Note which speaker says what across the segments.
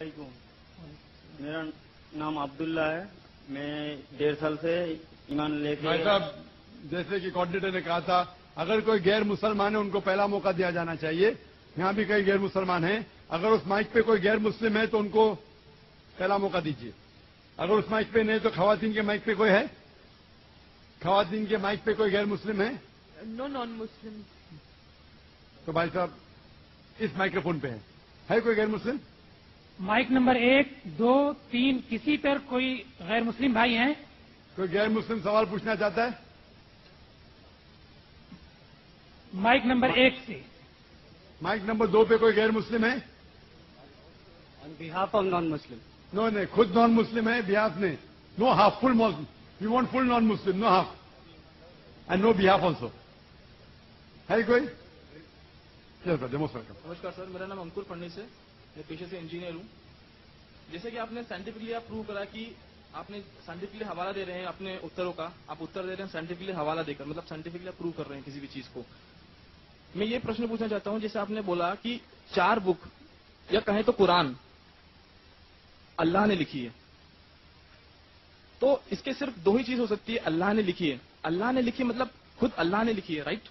Speaker 1: علیکم۔ میرا نام عبداللہ ہے۔ میں ڈیڑھ سال سے ایمان لے کے
Speaker 2: بھائی صاحب جیسے کہ کوآڈینیٹر نے کہا تھا اگر کوئی غیر مسلمان ہے ان کو پہلا موقع دیا جانا چاہیے۔ یہاں بھی کئی غیر مسلمان ہیں۔ اگر اس مائک پہ کوئی غیر مسلم ہے تو ان کو پہلا موقع دیجیے۔ اگر اس مائک پہ نہیں تو خواتین کے مائک پہ کوئی ہے؟ خواتین کے مائک پہ کوئی غیر مسلم ہے؟
Speaker 3: No non-Muslim.
Speaker 2: تو بھائی صاحب اس مائکرو فون پہ ہے۔ ہے کوئی غیر مسلم؟
Speaker 4: مائک نمبر ایک دو تین کسی پر کوئی غیر مسلم بھائی ہیں؟
Speaker 2: کوئی غیر مسلم سوال پوچھنا چاہتا ہے؟
Speaker 4: مائک نمبر ایک سے۔
Speaker 2: مائک نمبر دو پہ کوئی غیر مسلم ہے؟
Speaker 1: آن بہاف آف نان مسلم
Speaker 2: نو نہیں خود نان مسلم ہے بیاف نے۔ No half full Muslim you want full non Muslim no half. And no بیاف آلسو ہے کوئی؟
Speaker 5: نمسکار سر میرا نام انکر پنڈت ہے میں پیشے سے انجینئر ہوں۔ جیسے کہ آپ نے سائنٹیفکلی آپ پروو کرا کہ آپ نے سائنٹیفکلی حوالہ دے رہے ہیں اپنے اتروں کا۔ آپ اتر دے رہے ہیں سائنٹیفکلی حوالہ دے کر مطلب سائنٹیفکلی آپ پروو کر رہے ہیں کسی بھی چیز کو۔ میں یہ پرشن پوچھنا چاہتا ہوں، جیسے آپ نے بولا کہ چار بک یا کہیں تو قرآن، اللہ نے لکھی ہے۔ تو اس کے صرف دو ہی چیز ہو سکتی ہے، اللہ نے لکھی ہے۔ اللہ نے لکھی مطلب خود اللہ نے لکھی ہے رائٹ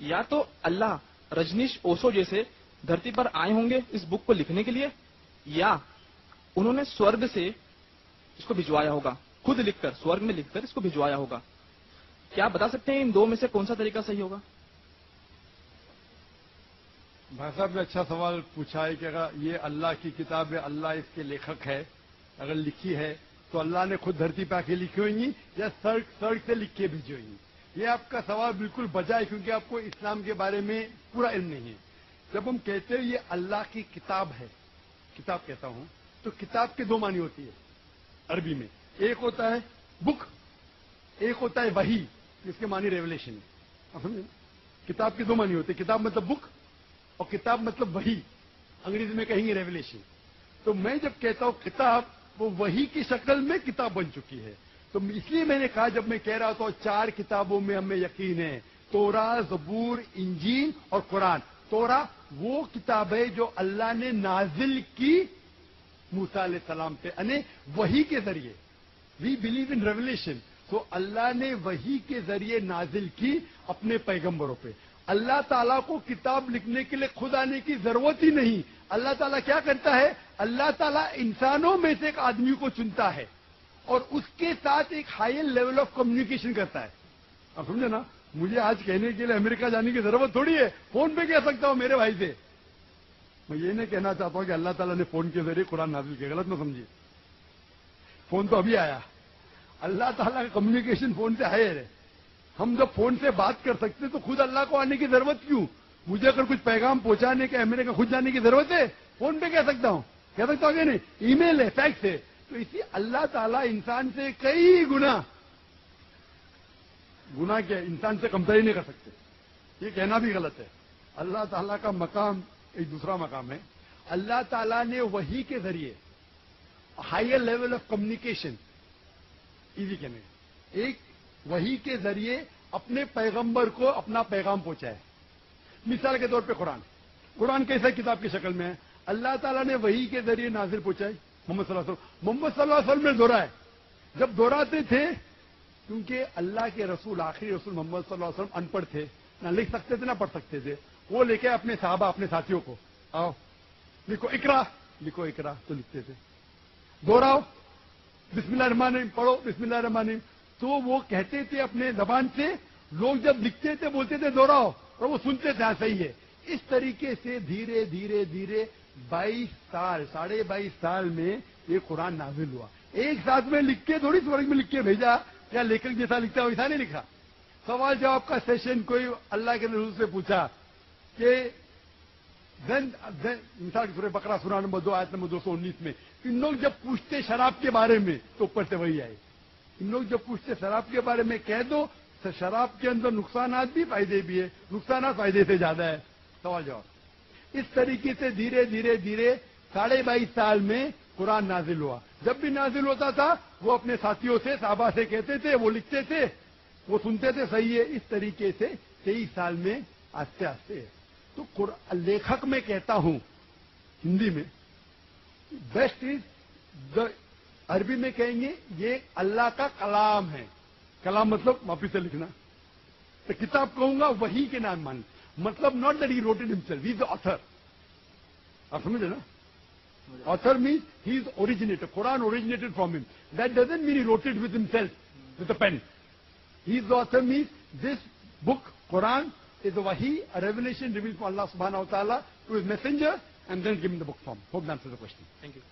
Speaker 5: یا تو اللہ، رجنیش اوسو جیسے دھرتی پر آئے ہوں گے اس بک کو لکھنے کے لیے؟ یا انہوں نے سورگ سے اس کو بھجوایا ہوگا، خود لکھ کر، سورگ میں لکھ کر اس کو بھجوایا ہوگا۔ کیا آپ بتا سکتے ہیں ان دو میں سے کون سا طریقہ صحیح ہوگا؟
Speaker 2: بھائی صاحب نے اچھا سوال پوچھا ہے کہ اگر یہ اللہ کی کتاب ہے، اللہ اس کے لیکھک ہے، اگر لکھی ہے تو اللہ نے خود دھرتی پہ آ کے لکھی ہوئی یا سڑک سڑک سے لکھ کے بھیجی ہوئی یہ آپ کا سوال بالکل بجا ہے کیونکہ آپ کو اسلام کے بارے میں پورا علم نہیں ہے۔ جب ہم کہتے ہیں یہ اللہ کی کتاب ہے، کتاب کہتا ہوں، تو کتاب کے دو معنی ہوتی ہے عربی میں ایک ہوتا ہے بک، ایک ہوتا ہے وہی جس کے معنی ریولیشن ہے۔ کتاب کے دو معنی ہوتے ہیں، کتاب مطلب بک اور کتاب مطلب وہی انگریزی میں کہیں گے ریولیشن تو میں جب کہتا ہوں کتاب، وہ وہی کی شکل میں کتاب بن چکی ہے۔ تو اس لیے میں نے کہا، جب میں کہہ رہا تھا چار کتابوں میں ہمیں یقین ہے، تورا، زبور انجین اور قرآن۔ تورا، وہ کتاب ہے جو اللہ نے نازل کی موسا علیہ السلام پہ یعنی وہی کے ذریعے۔ وی بلیو ان ریولیشن تو اللہ نے وہی کے ذریعے نازل کی اپنے پیغمبروں پہ۔ اللہ تعالیٰ کو کتاب لکھنے کے لیے خود آنے کی ضرورت ہی نہیں۔ اللہ تعالیٰ کیا کرتا ہے؟ اللہ تعالیٰ انسانوں میں سے ایک آدمی کو چنتا ہے اور اس کے ساتھ ایک ہائی لیول آف کمیونیکیشن کرتا ہے۔ آپ سمجھے نا؟ مجھے آج کہنے کے لیے امریکہ جانے کی ضرورت تھوڑی ہے۔ فون پہ کہہ سکتا ہوں میرے بھائی سے۔ میں یہ نہیں کہنا چاہتا ہوں کہ اللہ تعالیٰ نے فون کے ذریعے قرآن نازل کیا، غلط نہ سمجھیے۔ فون تو ابھی آیا۔ اللہ تعالیٰ کا کمیونیکیشن فون سے ہے۔ ہم جب فون سے بات کر سکتے تو خود اللہ کو آنے کی ضرورت کیوں؟ مجھے اگر کچھ پیغام پہنچانے کا امریکہ خود جانے کی ضرورت ہے، فون پہ کہہ سکتا ہوں۔ کہہ سکتا ہوں کہ نہیں، ای میل ہے، فیکس ہے۔ تو اسی اللہ تعالیٰ انسان سے کئی گنا گنا کیا انسان سے کمپیئر نہیں کر سکتے۔ یہ کہنا بھی غلط ہے۔ اللہ تعالیٰ کا مقام ایک دوسرا مقام ہے۔ اللہ تعالیٰ نے وہی کے ذریعے higher level of communication easy کہنے ایک وہی کے ذریعے اپنے پیغمبر کو اپنا پیغام پہنچایا مثال کے طور پہ قرآن۔ قرآن کیسے کتاب کی شکل میں ہے؟ اللہ تعالیٰ نے وہی کے ذریعے نازل پہنچائی۔ محمد صلی اللہ علیہ وسلم، محمد صلی اللہ علیہ وسلم نے دہرائے جب دہراتے تھے کیونکہ اللہ کے رسول، آخری رسول محمد صلی اللہ علیہ وسلم ان پڑھ تھے، نہ لکھ سکتے تھے، نہ پڑھ سکتے تھے۔ وہ لے کے اپنے صحابہ، اپنے ساتھیوں کو، آؤ، لکھو اکرا لکھو اکرا تو لکھتے تھے۔ دوہراؤ، بسم اللہ الرحمن الرحیم، پڑھو، بسم اللہ الرحمن الرحیم۔ تو وہ کہتے تھے اپنے زبان سے، لوگ جب لکھتے تھے، بولتے تھے، دوہراؤ، اور وہ سنتے تھے ہاں صحیح ہے۔ اس طریقے سے دھیرے دھیرے دھیرے بائیس سال، ساڑھے بائیس سال میں یہ قرآن نازل ہوا۔ ایک ساتھ میں لکھ کے، تھوڑی سورج میں لکھ کے بھیجا۔ یا لیکھک جیسا لکھتا ہے، ویسا نہیں لکھا۔ سوال جواب کا سیشن کوئی اللہ کے رسول سے پوچھا کہ زن مثال کے سورہ بکرا سورہ نمبر دو، آیت نمبر دو سو انیس میں، ان لوگ جب پوچھتے شراب کے بارے میں، تو اوپر سے وہی آئے۔ ان لوگ جب پوچھتے شراب کے بارے میں، کہہ دو، تو شراب کے اندر نقصانات بھی فائدے بھی ہے نقصانات فائدے سے زیادہ ہے سوال جواب۔ اس طریقے سے دھیرے دھیرے دھیرے ساڑھے بائیس سال میں قرآن نازل ہوا۔ جب بھی نازل ہوتا تھا وہ اپنے ساتھیوں سے صحابہ سے کہتے تھے، وہ لکھتے تھے، وہ سنتے تھے، صحیح ہے، اس طریقے سے تیئیس سال میں آستے آستے تو لیکھک میں کہتا ہوں، ہندی میں، بیسٹ از دا، عربی میں کہیں گے، یہ اللہ کا کلام ہے۔ کلام مطلب واپس سے لکھنا۔ تو کتاب کہوں گا، وہی کے نام مان مطلب not that he rooted himself was the author آپ سمجھے نا؟ Author means he is originator. Quran originated from him. That doesn't mean he wrote it with himself, with a pen. He the author means this book, Quran, is a wahi, a revelation revealed from Allah subhanahu wa ta'ala to his messenger and then given the book form. Hope that answers the question.
Speaker 5: Thank you.